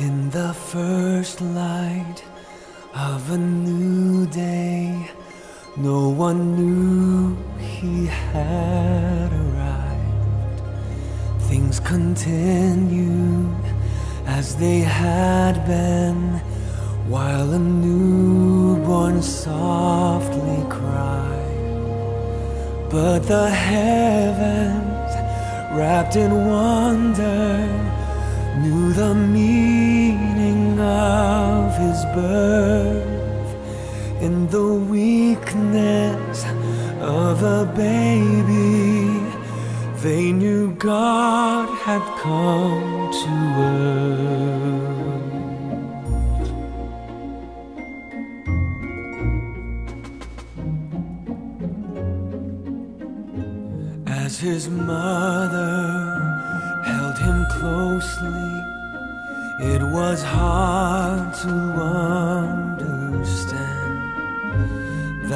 In the first light of a new day, no one knew he had arrived. Things continued as they had been, while a newborn softly cried. But the heavens, wrapped in wonder, weakness of a baby. They knew God had come to earth. As his mother held him closely, it was hard to understand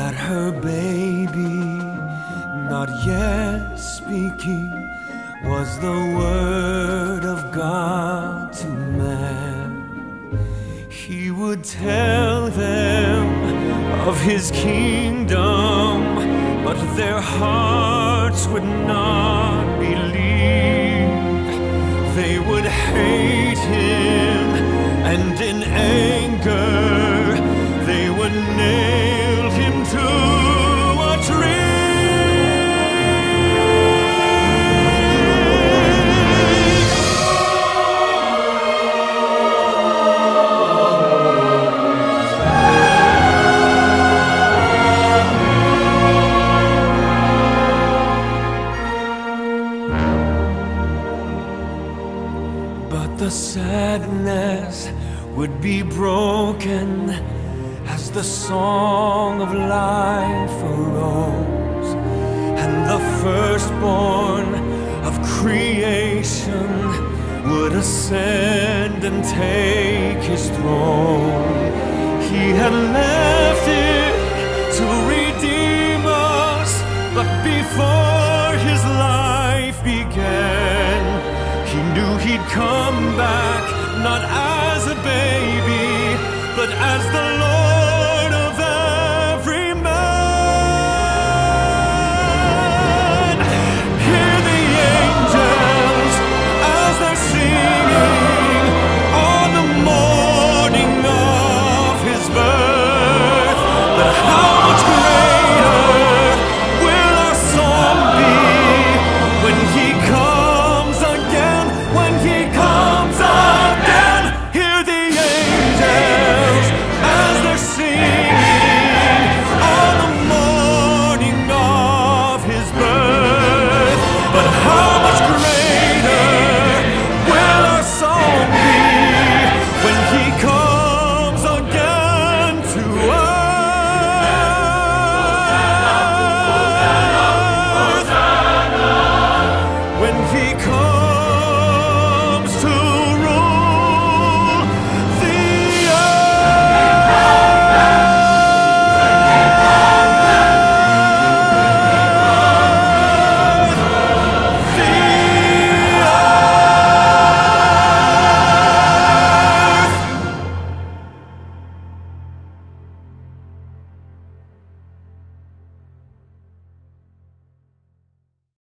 that her baby, not yet speaking, was the word of God to man. He would tell them of his kingdom, but their hearts would not believe. The sadness would be broken as the song of life arose, and the firstborn of creation would ascend and take his throne. He had left it to redeem us, but before his life began, come back, not as a baby, but as the